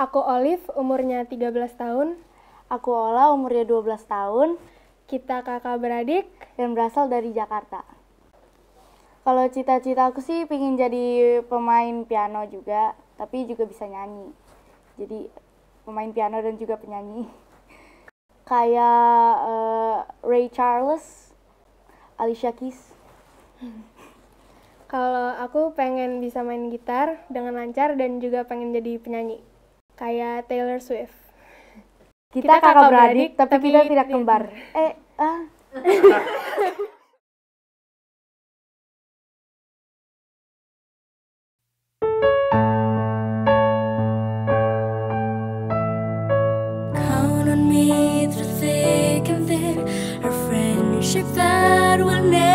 Aku Olive, umurnya 13 tahun. Aku Ola, umurnya 12 tahun Kita kakak beradik. dan berasal dari Jakarta. Kalau cita-cita aku sih pengen jadi pemain piano juga, tapi juga bisa nyanyi. Jadi pemain piano dan juga penyanyi. Kayak eh, Ray Charles, Alicia Keys. Kalau aku pengen bisa main gitar dengan lancar dan juga pengen jadi penyanyi. Kayak Taylor Swift. Kita, kakak beradik, tapi, kita tidak kembar. Eh, ah. Count on me through thick and thin, a friendship that will never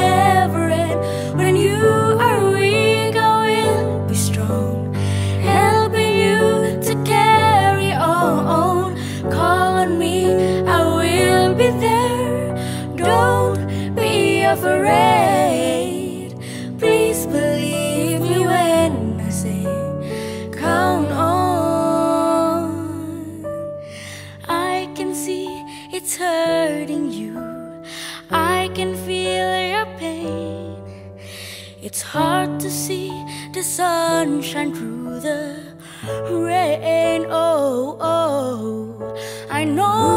afraid. Please believe me when I say, Count on. I can see it's hurting you. I can feel your pain. It's hard to see the sunshine through the rain. Oh, oh. oh. I know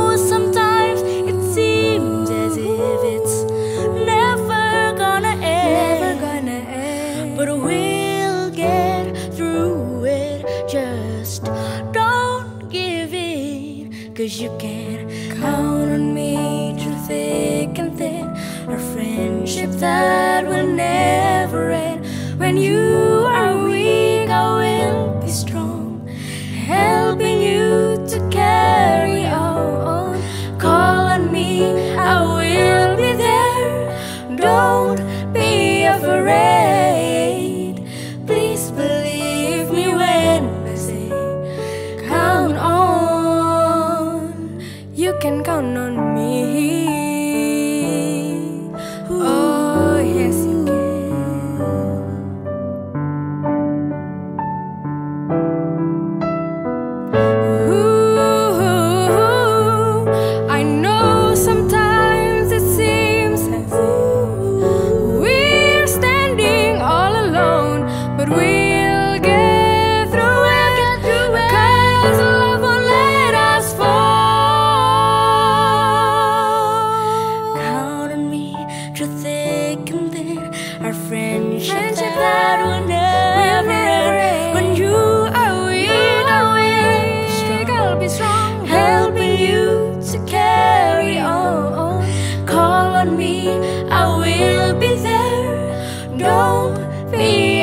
that will never end. When you are weak, I will be strong. Helping you to carry on. Call on me, I will be there. Don't be afraid. Please believe me when I say, Count on. You can count on me.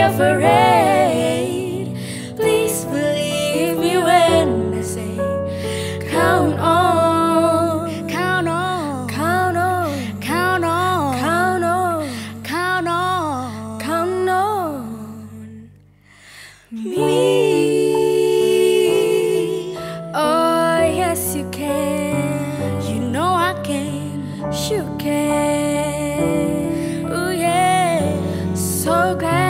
Afraid. Please believe me when I say, Count on, count on, count on, count on, count on, count on, count on me. Oh, yes, you can. You know I can. You can. Oh, yeah. So glad.